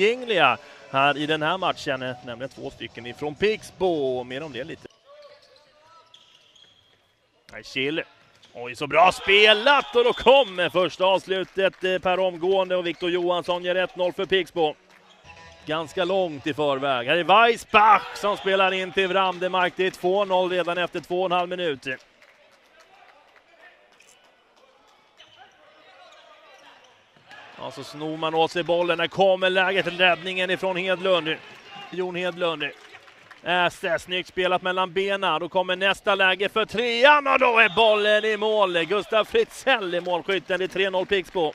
tillgängliga här i den här matchen, nämligen två stycken ifrån Pixbo. Mer om det lite. Chill. Oj, så bra spelat och då kommer första avslutet eh, per omgående och Viktor Johansson ger 1-0 för Pixbo. Ganska långt i förväg. Här är Weissbach som spelar in till Vrandemark. Det är 2-0 redan efter två och Ja, så snor man åt sig bollen. Där kommer läget. Räddningen ifrån Hedlund. Jon Hedlund. Äh, Äste, äh, snyggt spelat mellan benen. Då kommer nästa läge för trean och då är bollen i mål. Gustav Fritzell är målskytten. Det är 3-0 Pixbo.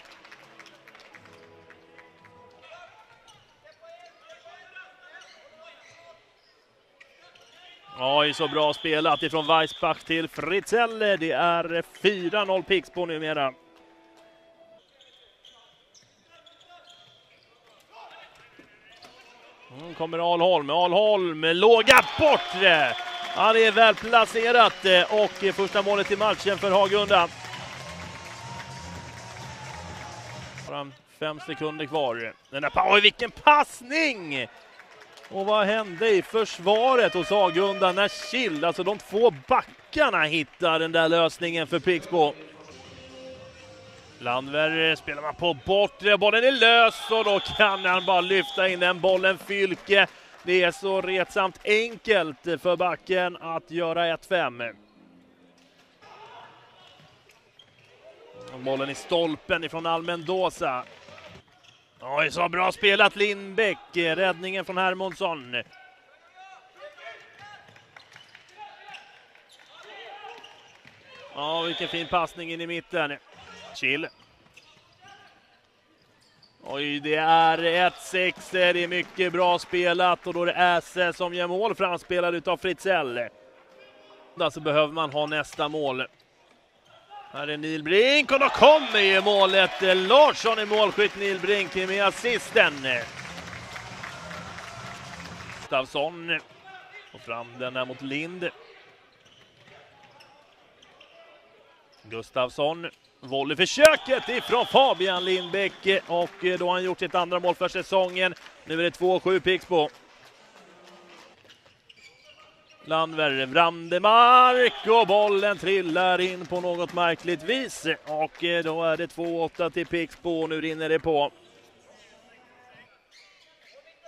Oj, så bra spelat ifrån Weissbach till Fritzell. Det är 4-0 Pixbo numera. Nu kommer Alholm. Alholm, låga bortre. Han är väl placerat eh, och första målet i matchen för Hagunda. Bara fem sekunder kvar. Den där, oj, vilken passning! Och vad hände i försvaret hos Hagunda när Kild, alltså de två backarna, hittar den där lösningen för Pixbo? Landver eh, spelar man på bortre, bollen är lös och då kan han bara lyfta in den bollen Fylke. Det är så retsamt enkelt för backen att göra 1-5. Bollen i stolpen ifrån Almendosa. Oj, så bra spelat Lindbäck. Eh, räddningen från Hermansson. Ja, vilken fin passning in i mitten. Chill. Oj, det är 1-6. Det är mycket bra spelat och då är det Äse som gör mål framspelad utav Fritzell. Så behöver man ha nästa mål. Här är Nilbrink och då kommer ju målet. Larsson är målskytt, Nilbrink med assisten. Gustavsson får fram den där mot Lind. Gustavsson Volleyförsöket ifrån Fabian Lindbäck och eh, då har han gjort sitt andra mål för säsongen. Nu är det 2-7 Pixbo. Landver, Brandemark och bollen trillar in på något märkligt vis. Och eh, då är det 2-8 till Pixbo och nu rinner det på.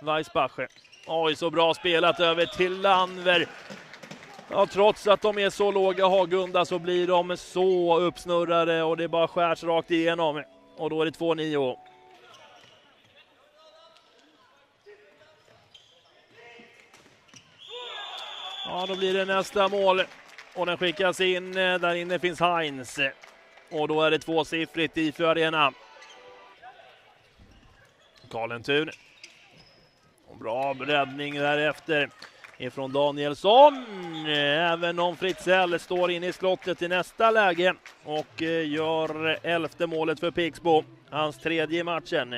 Weissbacher. Oj, så bra spelat över till Landver. Ja, trots att de är så låga Hagunda så blir de så uppsnurrade och det bara skärs rakt igenom. Och då är det 2-9. Ja, då blir det nästa mål och den skickas in. Eh, där inne finns Heinz och då är det tvåsiffrigt i för Arena. Karlentun. Bra räddning därefter ifrån Danielsson. Eh, även om Fritzell står inne i slottet i nästa läge och eh, gör elfte målet för Pixbo. Hans tredje i matchen.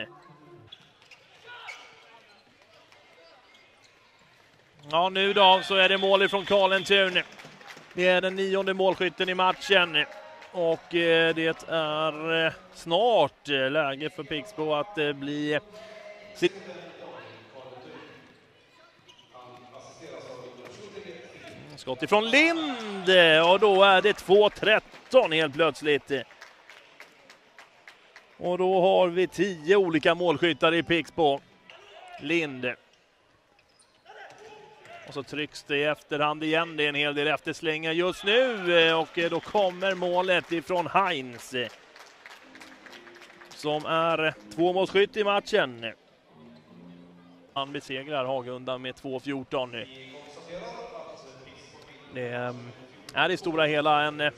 Ja, nu då så är det mål ifrån Karlentun. Det är den nionde målskytten i matchen och eh, det är snart läge för Pixbo att bli Skott ifrån Lind och då är det 2-13 helt plötsligt. Och då har vi tio olika målskyttar i Pixbo. Lind. Och så trycks det i efterhand igen. Det är en hel del efterslängar just nu och då kommer målet ifrån Heinz. Som är tvåmålsskytt i matchen. Han besegrar Hagunda med 2-14. Ehm, det är i stora hela. En eh,